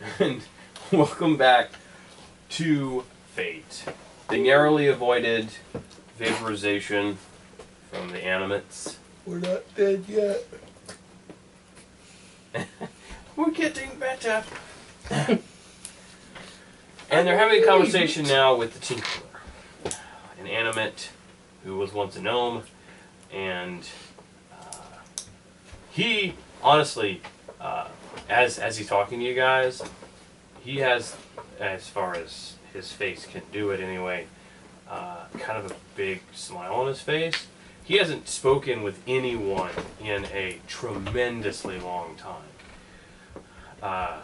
and welcome back to Fate. The narrowly avoided vaporization from the animates. We're not dead yet. We're getting better. and they're having a conversation now with the Tinkerer, an animate who was once a gnome, and uh, he honestly, uh, as as he's talking to you guys, he has, as far as his face can do it anyway, uh, kind of a big smile on his face. He hasn't spoken with anyone in a tremendously long time. Uh,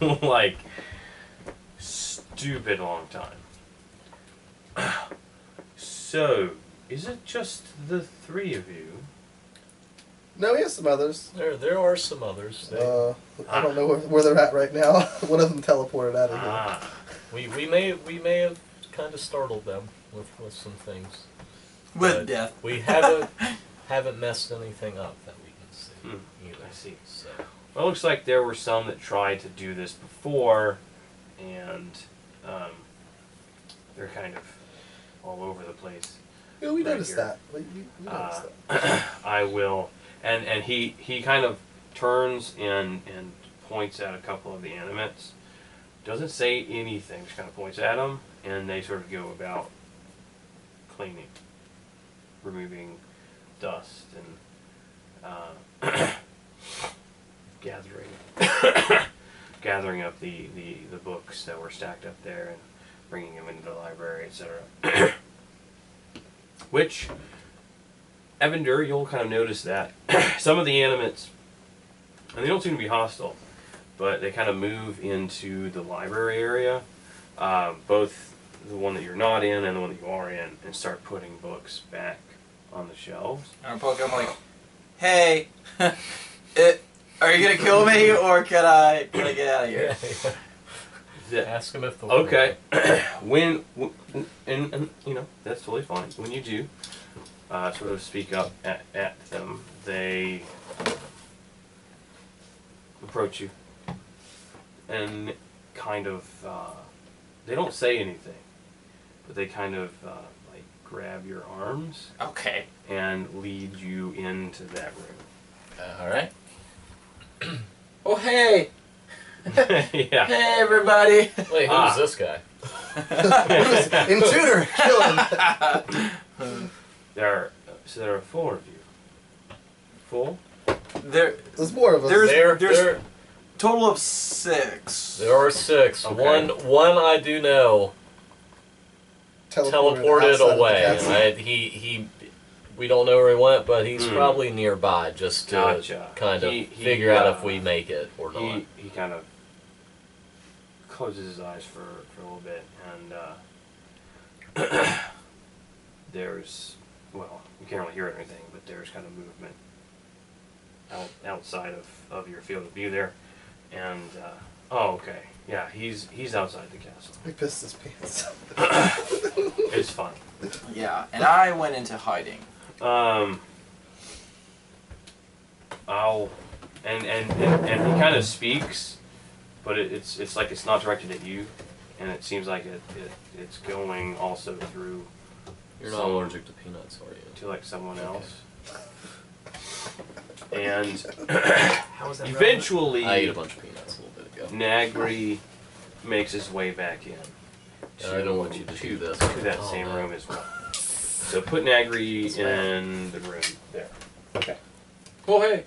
like stupid long time. So, is it just the three of you? No, he has some others. There, there are some others. They, Uh, I don't know where, where they're at right now. One of them teleported out of here. Ah, we, we may we may have kind of startled them with, with some things. With But death. We haven't haven't messed anything up that we can see Hmm, either. I see. So Well, it looks like there were some that tried to do this before, and um, they're kind of all over the place. Yeah, we right noticed here. that. We, we, we noticed Uh, that. I will, and and he he kind of turns and and points at a couple of the animates. Doesn't say anything. Just kind of points at them, and they sort of go about cleaning, removing dust and uh, gathering gathering up the, the the books that were stacked up there and bringing them into the library, etc. Which Evendur, you'll kind of notice that some of the animates, and they don't seem to be hostile, but they kind of move into the library area, uh, both the one that you're not in and the one that you are in, and start putting books back on the shelves. And I'm like, hey, it, are you gonna kill me or can I, can I get out of here? Yeah. ask them if the Okay. when, w- and, and you know that's totally fine. When you do, uh, sort of speak up at, at them, they approach you and kind of uh, they don't say anything, but they kind of uh, like grab your arms Okay. and lead you into that room. Uh, all right. Oh, hey, yeah. hey, everybody. Wait, who's Ah. this guy? Intruder! Kill him! There are so there are four of you. Four. There, There's more of us. There's- There, there's- there, total of six. there are six. Okay. One, one I do know teleported outside of the away. I, he, he, we don't know where he went, but he's Hmm. probably nearby just to Gotcha. kind of He- he, figure out uh, if we make it or not. he, he kind of closes his eyes for, for a little bit and uh, there's well you can't really hear it or anything but there's kind of movement out, outside of, of your field of view there and uh, oh okay yeah he's he's outside the castle He pissed his pants. it's fun. Yeah, and I went into hiding. Um, I'll, and and and, and he kind of speaks, but it, it's it's like it's not directed at you, and it seems like it, it it's going also through You're not some- allergic to peanuts, are you? to like someone else. And How is that? eventually, I ate a bunch of peanuts a little bit ago. Nagrie makes his way back in. And I don't want you to to, do this. to that Oh, same no. room as well. So put Nagrie That's in the room there. Okay. Oh hey.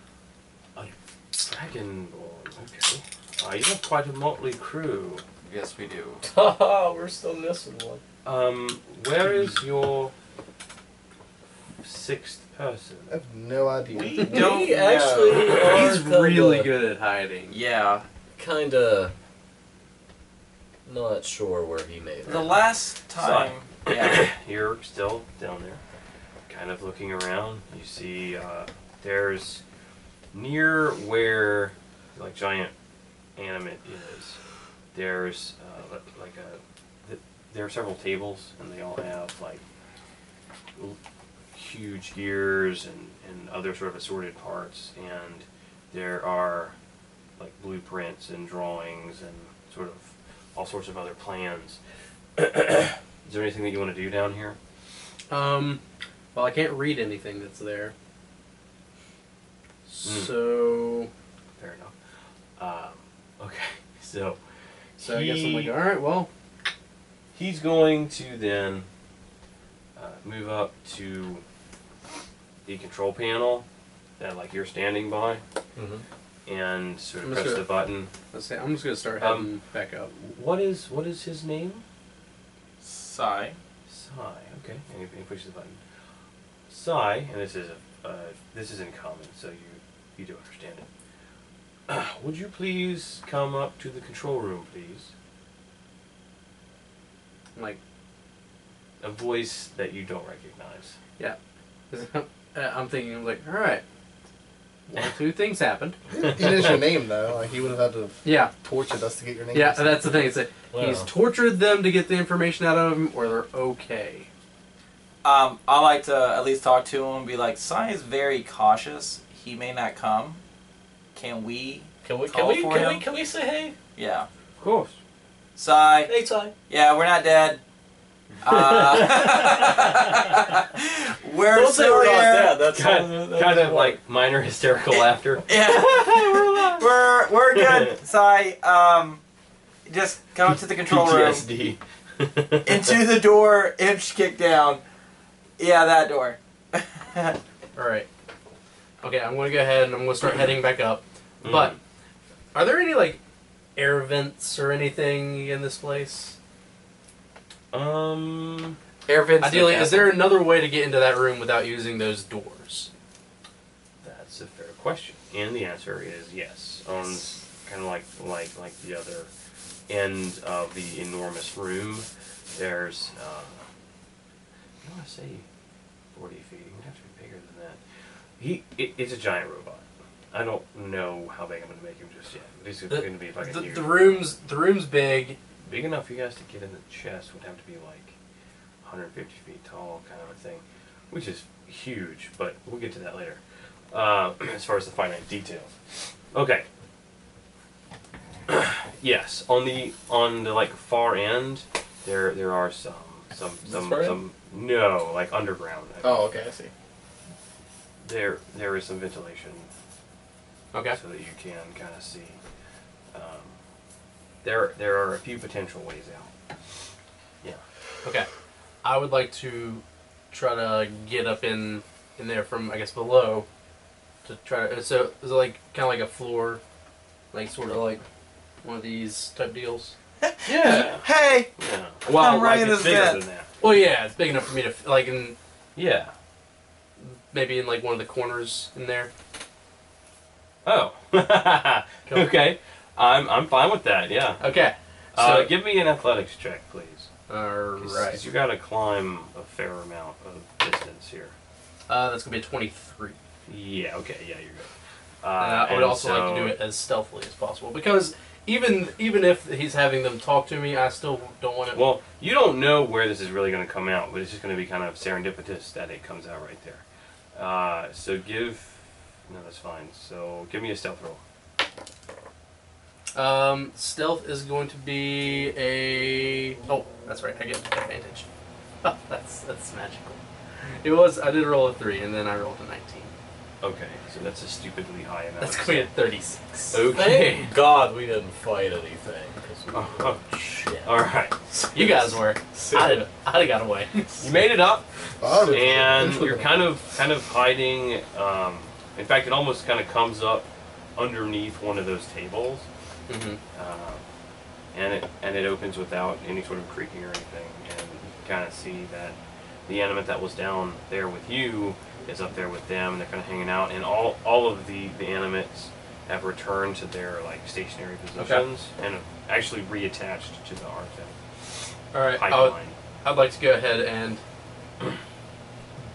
Dragonborn, okay. Uh, you have quite a motley crew. Yes, we do. Haha, we're still missing one. Um, where is your sixth person? I have no idea. We don't We actually know. are He's kinda- really good at hiding. Yeah. Kinda not sure where he made it. The last time. Yeah. You're still down there, kind of looking around. You see, uh, there's near where like giant animate is. There's uh, like a th- there are several tables, and they all have like l- huge gears and and other sort of assorted parts, and there are like blueprints and drawings and sort of all sorts of other plans. Is there anything that you want to do down here? Um, well, I can't read anything that's there. Hmm. So, Fair enough. Um, okay, so so I guess I'm like, He- all right, well, he's going to then uh, move up to the control panel that like you're standing by Mm-hmm. and sort of I'm press the button. let's say I'm just gonna start Um, back up. What is what is his name? Sigh. Sai. Okay, and he, he pushes the button. Sai, and this is a uh, this is in common, so you you do understand it. would you please come up to the control room, please? Like, A voice that you don't recognize. yeah. I'm thinking, like, all right. One or two things happened. It is your name though. Like he would have had to have Yeah, tortured us to get your name. yeah. That's the thing. It's like he's Wow. tortured them to get the information out of them, or they're okay. Um, I like to at least talk to him and be like, Sai is very cautious. He may not come. Can we? Can we? Can Call we? for Can him? we? Can we say hey? Yeah. Of course. Sai. Hey, Ty. Yeah, we're not dead. Uh, we're Don't say still we're here. not dead. That's kind, that's kind of like minor hysterical laughter. Yeah, we're we're good. Sai. Um, just come to the control room. Into the door, inch kick down. Yeah, that door. All right. Okay, I'm gonna go ahead and I'm gonna start heading back up. Mm. But are there any like air vents or anything in this place? um, Air vents. Ideally, is there another way to get into that room without using those doors? that's a fair question, and the answer is yes. On kind of like like like the other end of the enormous room, there's uh, I want to say forty feet. It would have to be bigger than that. He, it, it's a giant robot. I don't know how big I'm going to make him just yet. But he's The- going to be like The, huge the rooms, the room's big. big enough for you guys to get in the chest would have to be like 150 feet tall, kind of a thing, which is huge. But we'll get to that later. Uh, as far as the finite details. Okay. yes, on the on the like far end, there there are some some This some far some no like underground. Oh, okay, I see. There there is some ventilation Okay. so that you can kind of see. Um, there there are a few potential ways out. Yeah. Okay. I would like to try to get up in in there from I guess below to try to. So is it like kind of like a floor, like sort of like one of these type deals? Yeah. Hey, Yeah. Well, I'm like writing it's bigger down. than that. Well, yeah, it's big enough for me to like in Yeah. maybe in like one of the corners in there. Oh. okay. I'm I'm fine with that. Yeah. Okay. So Uh, give me an athletics check, please. all right. you got to climb a fair amount of distance here. Uh, that's gonna be a twenty-three. Yeah. Okay. Yeah, you're good. Uh, I would also like to do it as stealthily as possible because even even if he's having them talk to me, I still don't want to. Well, you don't know where this is really going to come out, but it's just going to be kind of serendipitous that it comes out right there. Uh, so give. No, that's fine. So give me a stealth roll. Um, stealth is going to be a. Oh, that's right. I get advantage. that's that's magical. It was. I did roll a three, and then I rolled a nineteen. Okay, so that's a stupidly high amount. That's of going to be a thirty-six. Okay. Thank God we didn't fight anything. 'cause we- Oh, oh, shit. All right. You guys were. I'd have, I'd have got away. You made it up, and you're kind of kind of hiding. Um, in fact, it almost kind of comes up underneath one of those tables, hmm uh, and it and it opens without any sort of creaking or anything, and you kind of see that the animate that was down there with you is up there with them, and they're kind of hanging out, and all all of the the animates have returned to their like stationary positions and have actually reattached to the artifact All right. I'd like to go ahead and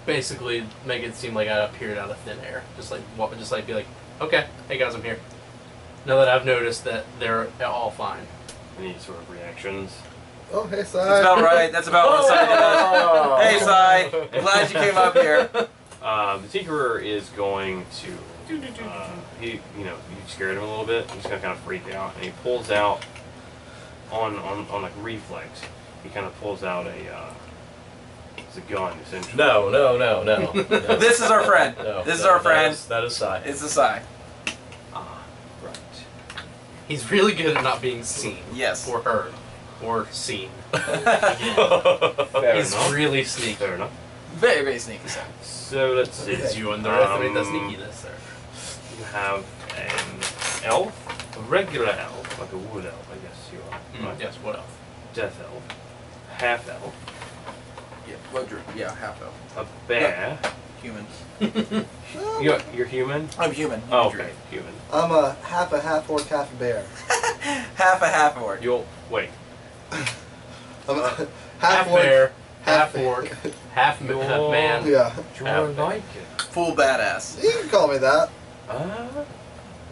basically make it seem like I appeared out of thin air. Just like what? Just like be like, okay, hey guys, I'm here. Now that I've noticed that they're all fine. Any sort of reactions? Oh, hey, that's about right. That's about what Sai does. Oh. Hey, Sai. Glad you came up here. Uh, the Tinkerer is going to uh, he, you know, you scared him a little bit. He's gonna kind of freak out, and he pulls out on on, on like reflex. He kind of pulls out a uh, it's a gun essentially. No, no, no, no. no. This is our friend. No, this is no, our that friend. is- That is Sai. It's a sigh. Ah, right. He's really good at not being seen. Yes. Or heard. Or seen. Fair He's enough. really sneaky. Fair enough. Very, very sneaky. Sir. So let's see. It's you underestimate the Um, sneakiness there. You have an elf, a regular elf, like a wood elf, I guess you are. Right? Mm, Yes, what else? Death elf, half elf, Yeah. What? Yeah. Half elf. a bear. Humans. You're, you're human. I'm human. human Oh, druid. okay, human. I'm a half a half orc, half a bear. Half a half orc. You'll wait. I'm a half, Half orc, bear, half- half orc, half, ma- half You're- man. Yeah, You're Half like it. Full badass. you can call me that. Ah,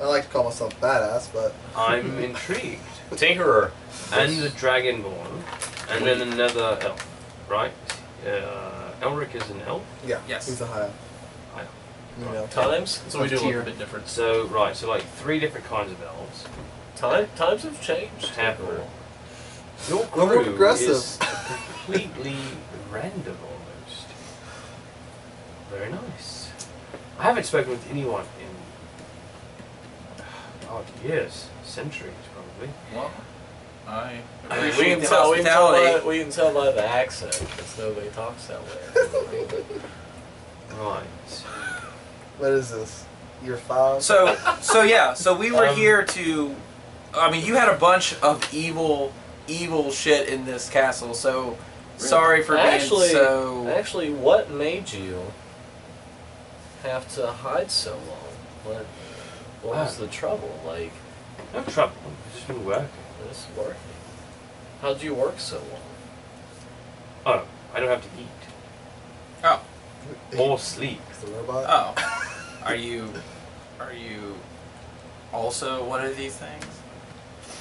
I like to call myself badass, but I'm intrigued. Tinkerer. And the dragonborn, and then another elf, right? Uh, Elric is an elf. yeah, Yes. he's a high. High. You know. Times, So we do look Tier. a bit different. So right, so like three different kinds of elves. time, times have changed. Half Tinkerer. orc. Your We're more crew progressive. is completely random almost. Very nice. I haven't spoken with anyone in oh years, centuries probably. Well, I I We can, tell, we, can tell by, we can tell by the accent because nobody talks that way. Right. What is this? Your five. So, so yeah, so we were Um, here to. I mean, you had a bunch of evil, evil shit in this castle. So, sorry for actually, being so. actually, what made you have to hide so long? What, what was Ah. the trouble? Like, No trouble. I've just been working. This working. How'd you work so long? Oh, I don't have to eat Oh, or sleep. the robot. oh, are you, are you, also one of these things?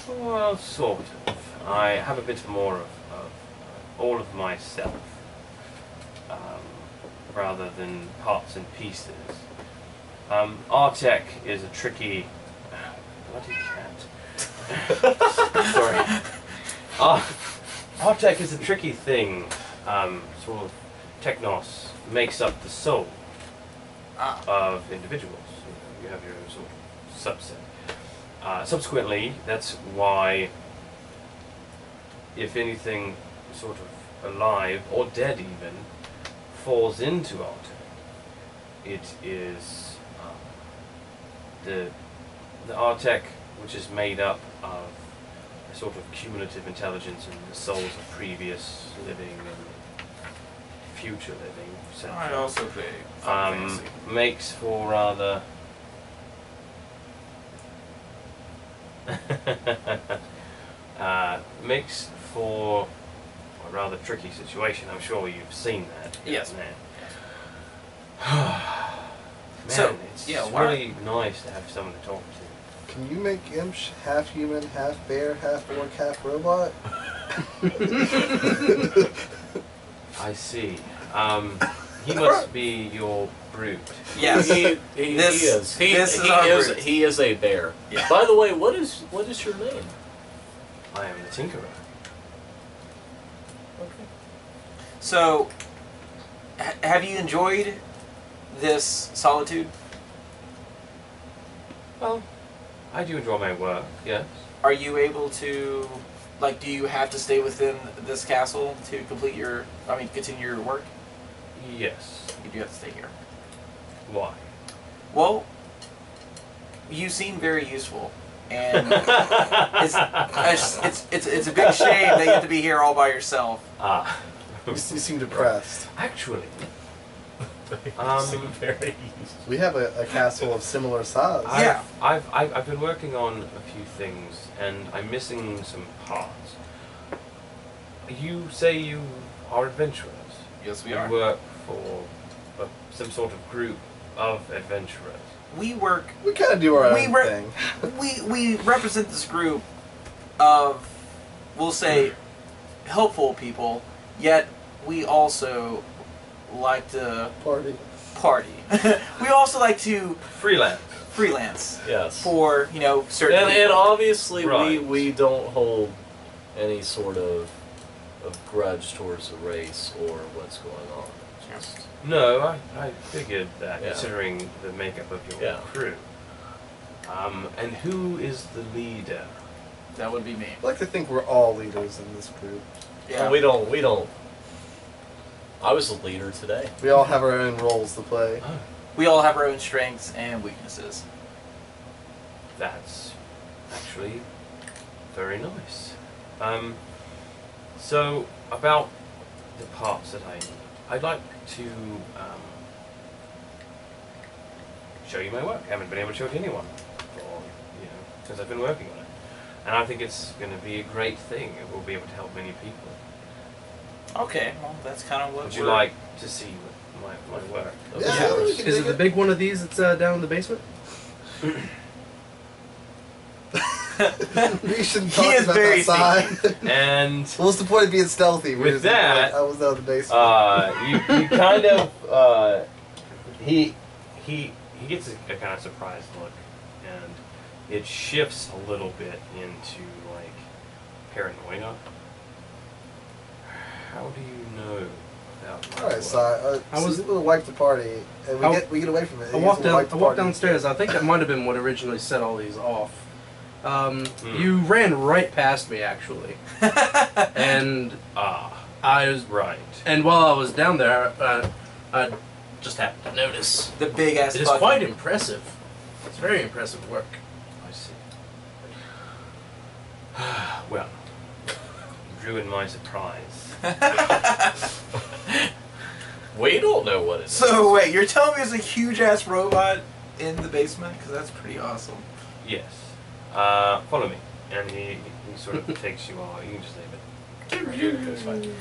Well, sort of. I have a bit more of, of all of myself, um, rather than parts and pieces. Um, Artec is a tricky. Bloody cat. Sorry. Ar- Artec is a tricky thing. Um, sort of technos makes up the soul Ah, of individuals. You, have your own sort of subset. Uh, subsequently, that's why, if anything sort of alive or dead even falls into Artec, it is um, the the Artec, which is made up of a sort of cumulative intelligence and the souls of previous living and future living. etc I also play Final um, makes for rather uh, makes for a rather tricky situation. I'm sure you've seen that. Yes. Man, So, it's yeah, why- really nice to have someone to talk to. Can you make imps half human, half bear, half orc, half robot? I see. Um, he must be your brute. Yes. he, he, This- he is. He, this is he our is. brute. He is a bear. Yeah. By the way, what is what is your name? I am the Tinkerer. Okay. So, ha- have you enjoyed this solitude? Well, I do enjoy my work. Yes. Are you able to, like, do you have to stay within this castle to complete your, I mean, continue your work? Yes. You do have to stay here. Why? Well, you seem very useful, and it's, it's, it's, it's, it's a big shame that you have to be here all by yourself. Ah. You, you seem depressed. Actually, Um. We have a, a castle of similar size. I've, Yeah. I've, I've, I've been working on a few things and I'm missing some parts. You say you are adventurers. Yes, we You are. work for a, some sort of group of adventurers. We work We kind of do our We own re- thing. we we represent this group of we'll say helpful people yet we also like to Party. party, we also like to Freelance. freelance Yes. for you know certain. And, and people. obviously, Right. we, we don't hold any sort of, of grudge towards the race or what's going on. Just, No, I, I figured that Yeah. considering the makeup of your Yeah. crew. Um, and who is the leader? that would be me. I like to think we're all leaders in this group. Yeah. And we don't we don't. I was the leader today. We all have our own roles to play. Oh, we all have our own strengths and weaknesses. that's actually very nice. Um, so about the parts that I need, I'd like to um, show you my work. I haven't been able to show it to anyone for you know since I've been working on it, and I think it's going to be a great thing. It will be able to help many people. Okay, well that's kind of what. Would you we're- like to see my, my work? Of Yeah, course. Is it the big one of these that's uh, down in the basement? we shouldn't He talk is about very outside. And What's the point of being stealthy? We're With just that, like, I was down in the basement. uh, you, you kind of uh, he he he gets a, a kind of surprised look, and it shifts a little bit into like paranoia. How do you know about my all right, work? Si. Uh, I so was- you would wipe the party, and we I- get we get away from it. I walked down. I walked downstairs. I think that might have been what originally set all these off. Um, Hmm. You ran right past me actually, and Ah, I was. right. And while I was down there, uh, I just happened to notice. the big ass. It is bucket. quite impressive. It's very impressive work. I see. well, you ruined my surprise. We don't know what it is. So wait, you're telling me there's a huge ass robot in the basement? Because that's pretty awesome. Yes. Uh, follow me. And he, he sort of takes you all. You can just leave it. It's fine.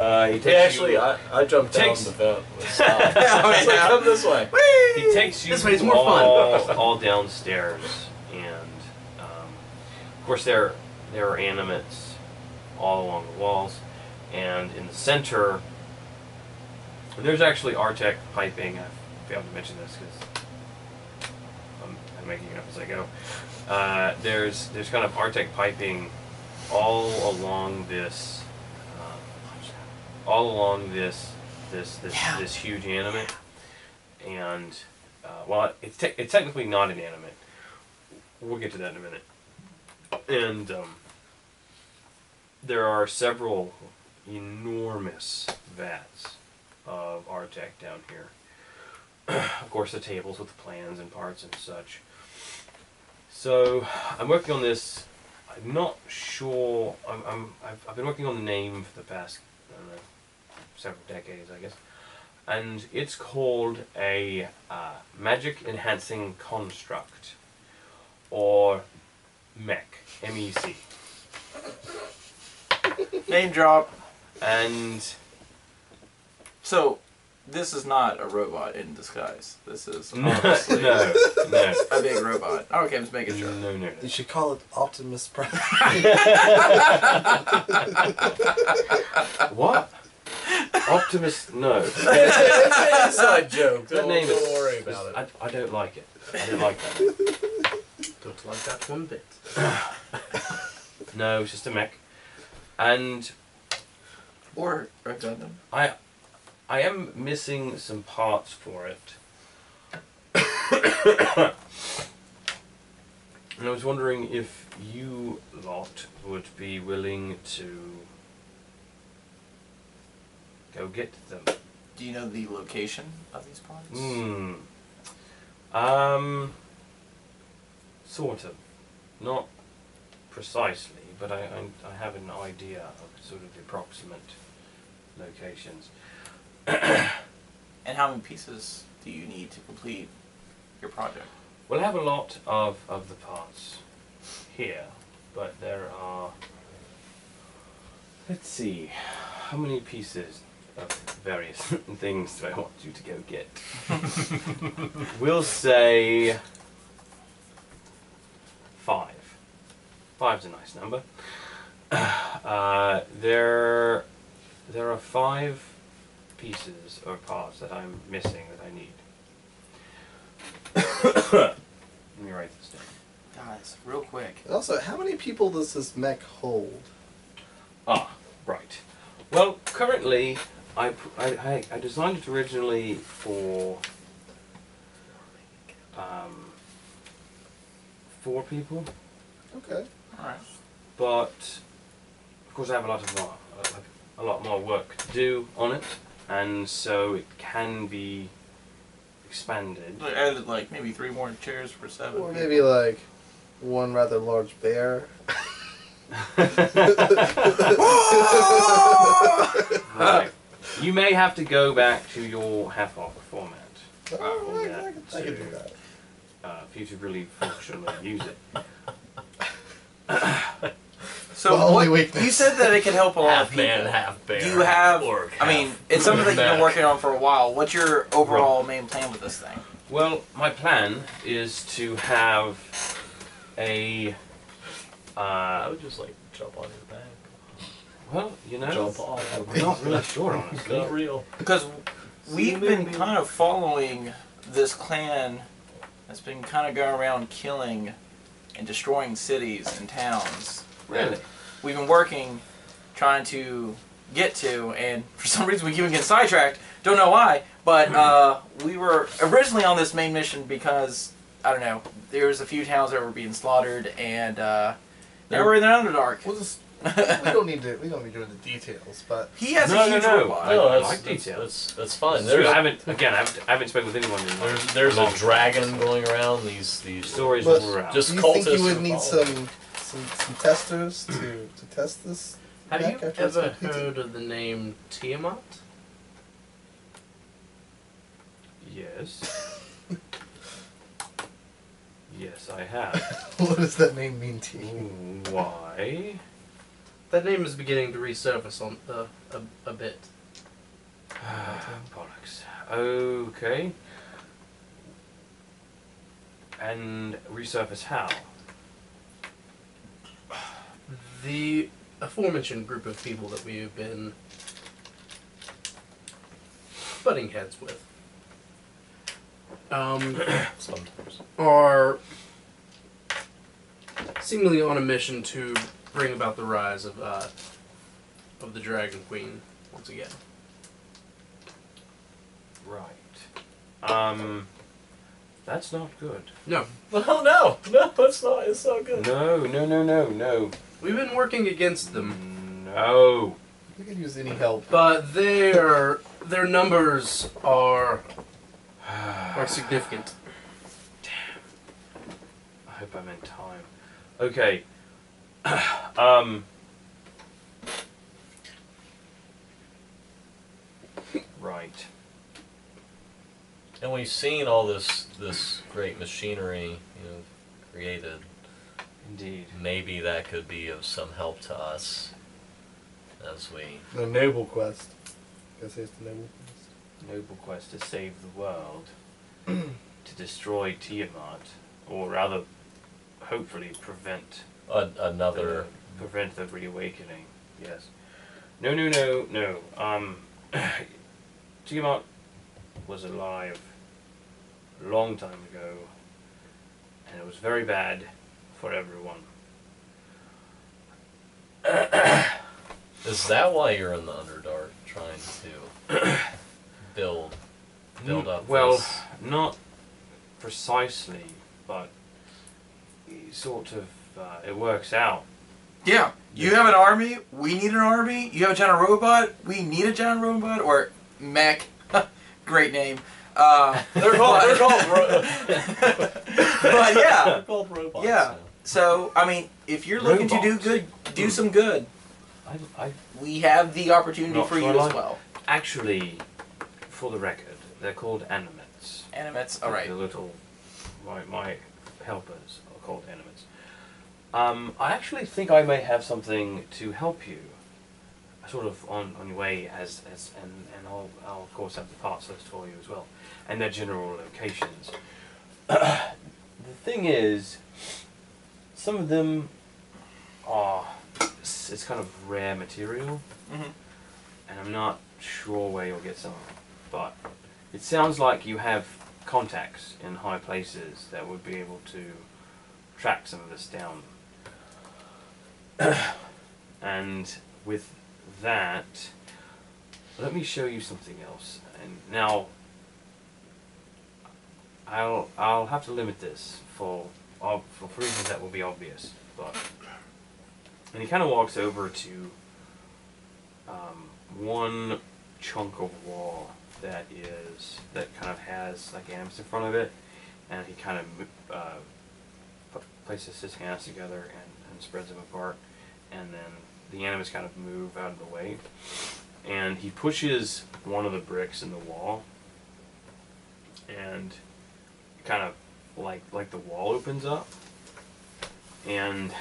Uh, he takes Hey, actually, you, I, I jumped Takes- down the vent. with Scott. Oh, It's like, come this way. he takes you This way is more fun. all, all downstairs, and um, of course there there are animates all along the walls, and in the center there's actually Artec piping. I failed to mention this because I'm, I'm making it up as I go. Uh, there's there's kind of Artec piping all along this uh, all along this this this, Yeah. this huge animate, and uh, well, it's te- it's technically not an animate. We'll get to that in a minute. And um, there are several enormous vats of Artec down here. of course, the tables with the plans and parts and such. So I'm working on this. I'm not sure. I'm, I'm I've, I've been working on the name for the past know, several decades, I guess, and it's called a uh, magic enhancing construct, or MEC, M-E-C, Name drop. And So, this is not a robot in disguise. This is no, obviously no, no, a big robot. Oh, okay, I'm just making sure. no, no, You should call it Optimus Prime. What? Optimus? No. it's an inside joke. Don't, name don't is. worry about it. I, I don't like it. I don't like that. Don't like that one bit. No, it's just a mech. And Or a Gundam. I I am missing some parts for it. and I was wondering if you lot would be willing to go get them. Do you know the location of these parts? Hmm. Um. Sort of. Not precisely, but I, I, I have an idea of sort of the approximate locations. And how many pieces do you need to complete your project? We'll have a lot of, of the parts here, but there are. Let's see, how many pieces of various things do I want you to go get? we'll say five. Five's a nice number. Uh, there, there are five pieces or parts that I'm missing that I need. Let me write this down. Guys, real quick. Also, how many people does this mech hold? Ah, right. Well, currently, I, I, I designed it originally for um, four people, Okay. Alright. but of course I have a lot of more, a lot more work to do on it, and so it can be expanded. I added like maybe three more chairs for seven. Or maybe like one rather large bear. right. You may have to go back to your half-hour format Oh, I, yeah, I, could, I could do that. uh, for you to really functionally use it. So Well, only what- weakness. you said that it could help a lot half of people. man, half bear. Do you have? Orc, I mean, it's something that you've been working on for a while. What's your overall main plan with this thing? Well, my plan is to have a. I Uh, would just like jump on his back. well, you know, Jump off. I'm not really sure, It's honestly. not real. Because we've the been kind of following this clan that's been kind of going around killing and destroying cities and towns. Really? We've been working, trying to get to, and for some reason we keep getting sidetracked. Don't know why, but uh, we were originally on this main mission because I don't know. There was a few towns that were being slaughtered, and uh, now we're in the Underdark. We'll just. We don't need to. We don't need to go into details, but he has No, a no, huge no. robot. I- no, I like that's, detail. that's, that's fine. It's true, There's, I haven't again. I haven't, I haven't spoken with anyone. In there's, there's a long time. dragon going around. These these Stories But were out. just do you think cultists you would need some, some some testers to to test this? Have you ever heard of the name Tiamat? Yes. yes, I have. what does that name mean to you? Why? That name is beginning to resurface on uh, a, a bit. Bollocks. Okay. And resurface how? The aforementioned group of people that we have been butting heads with um, Sometimes. are seemingly on a mission to bring about the rise of uh, of the Dragon Queen once again. Right. Um. That's not good. No, Oh no, no, it's not. It's not good. No, no, no, no, no. we've been working against them, No. We could use any help. but their their numbers are are significant. Damn. I hope I'm in time. Okay. um. Right. And we've seen all this this great machinery you know created. Indeed. Maybe that could be of some help to us as we. The noble quest. I Guess it's the noble quest. Noble quest to save the world, to destroy Tiamat, or rather, hopefully prevent A, another. the, prevent the reawakening. Yes. No, no, no, no. Um, Tiamat was alive a long time ago, and it was very bad for everyone. Is that why you're in the Underdark, trying to build build up? Well, this- not precisely, but sort of. Uh, it works out. Yeah, you have an army. We need an army. You have a giant robot. We need a giant robot or mech. Great name. Uh, they're called they're called ro- but yeah. they're called robots. Yeah. now. So I mean, if you're looking to do good, do some good. I, I We have the opportunity Not for you sure as like- well. actually, for the record, they're called animates. Animates. All right. The little, my, my helpers are called animates. Um, I actually think I may have something to help you, sort of on, on your way as, as and, and I'll, I'll of course have the parts list for you as well, and their general locations. the thing is, some of them are, it's, it's kind of rare material, Mhm. and I'm not sure where you'll get some, of it, but it sounds like you have contacts in high places that would be able to track some of this down. and with that, let me show you something else. And now, I'll I'll have to limit this for for reasons that will be obvious. But and he kind of walks over to um, one chunk of wall that is that kind of has like animals in front of it, and he kind of uh, places his hands together and, and spreads them apart, and then the animus kind of move out of the way, and he pushes one of the bricks in the wall, and kind of like like the wall opens up, and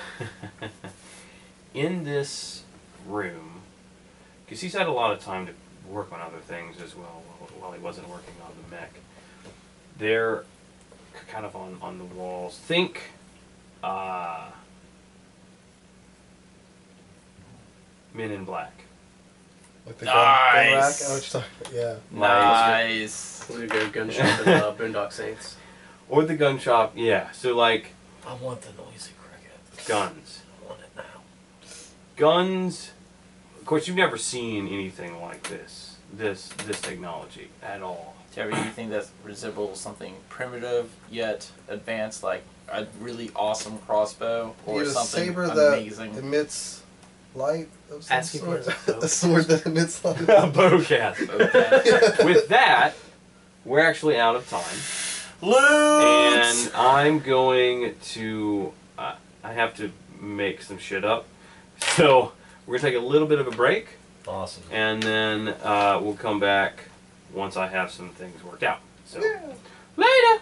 in this room, because he's had a lot of time to work on other things as well while, he wasn't working on the mech. They're kind of on, on the walls. Think, uh, Men in Black. Like the gun, gun rack. Nice. I know what you're talking about. Yeah. Nice. We go gun shop in uh, Boondock Saints. Or the gun shop, yeah. So, like, I want the noisy cricket. guns. I want it now. Guns, of course, you've never seen anything like this. This, this technology at all. Terry, do you think that resembles something primitive yet advanced, like a really awesome crossbow, or get something saber amazing? that emits light of some Asking sort. a bow. a sword that emits light. Bowcast. Okay. With that, we're actually out of time. Loot. and I'm going to. Uh, I have to make some shit up, so we're gonna take a little bit of a break, Awesome. and then uh, we'll come back once I have some things worked out. So Yeah. later.